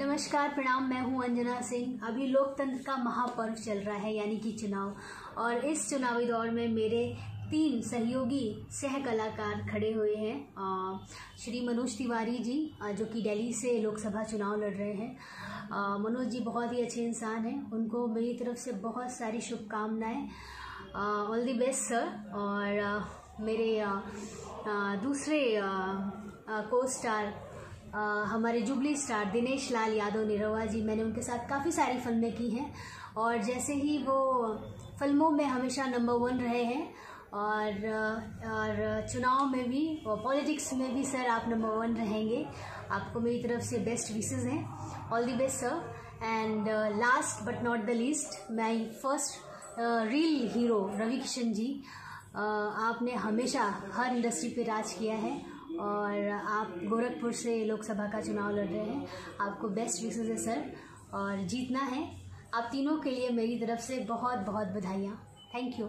नमस्कार, प्रणाम, मैं हूँ अंजना सिंह। अभी लोकतंत्र का महापर्व चल रहा है, यानी कि चुनाव। और इस चुनावी दौर में मेरे तीन सहयोगी सह कलाकार खड़े हुए हैं श्री मनोज तिवारी जी जो कि दिल्ली से लोकसभा चुनाव लड़ रहे हैं। मनोज जी बहुत ही अच्छे इंसान हैं। उनको मेरी तरफ़ से बहुत सारी शुभकामनाएँ। ऑल द बेस्ट सर और मेरे दूसरे को स्टार अ, हमारे जुबली स्टार दिनेश लाल यादव निरवा जी मैंने उनके साथ काफ़ी सारी फ़िल्में की हैं। और जैसे ही वो फ़िल्मों में हमेशा नंबर वन रहे हैं और और चुनाव में भी और पॉलिटिक्स में भी सर आप नंबर वन रहेंगे। आपको मेरी तरफ़ से बेस्ट विशेज़ हैं। All the best sir and last but not the least my first real hero Ravi Kishan ji अ, आपने हमेशा हर इंडस्ट्री पे राज किया है। और आप गोरखपुर से लोकसभा का चुनाव लड़ रहे हैं। आपको बेस्ट विशेष है सर और जीतना है। आप तीनों के लिए मेरी तरफ़ से बहुत बहुत बधाइयाँ। Thank you